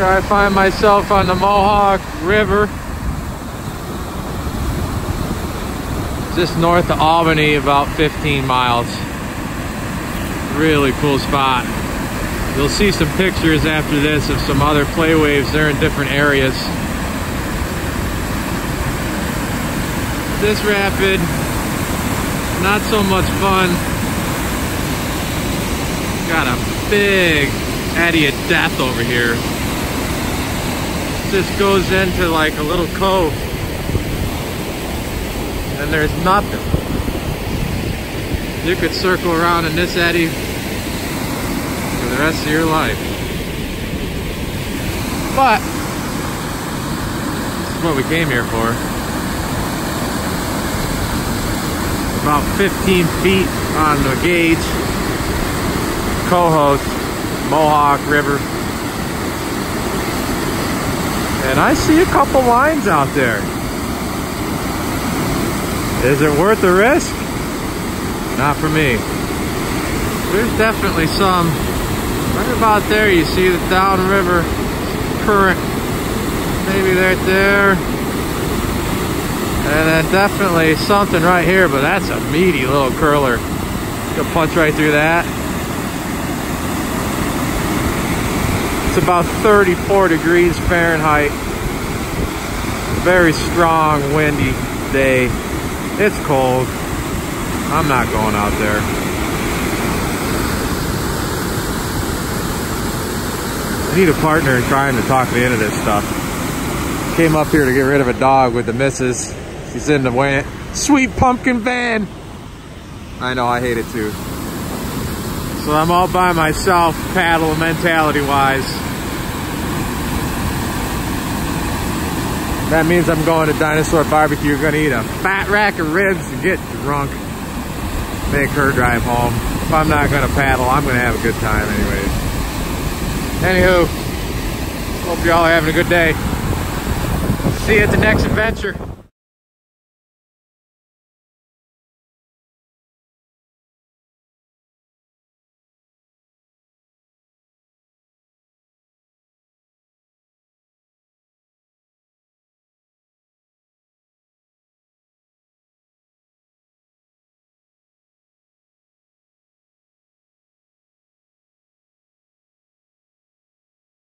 Here I find myself on the Mohawk River. Just north of Albany, about 15 miles. Really cool spot. You'll see some pictures after this of some other play waves. They're in different areas. This rapid, not so much fun. Got a big eddy of death over here. This goes into like a little cove. And there's nothing. You could circle around in this eddy for the rest of your life. But, this is what we came here for. About 15 feet on the gauge. Cohoes, Mohawk River. And I see a couple lines out there. Is it worth the risk? Not for me. There's definitely some. Right about there you see the downriver current. Maybe right there. And then definitely something right here, but that's a meaty little curler. Go punch right through that. It's about 34 degrees Fahrenheit. Very strong, windy day. It's cold. I'm not going out there. I need a partner in trying to talk me into this stuff. Came up here to get rid of a dog with the missus. She's in the way. Sweet pumpkin van. I know, I hate it too. So I'm all by myself, paddle mentality wise. That means I'm going to Dinosaur Barbecue. Gonna eat a fat rack of ribs and get drunk. Make her drive home. If I'm not gonna paddle, I'm gonna have a good time anyways. Anywho, hope y'all are having a good day. See you at the next adventure.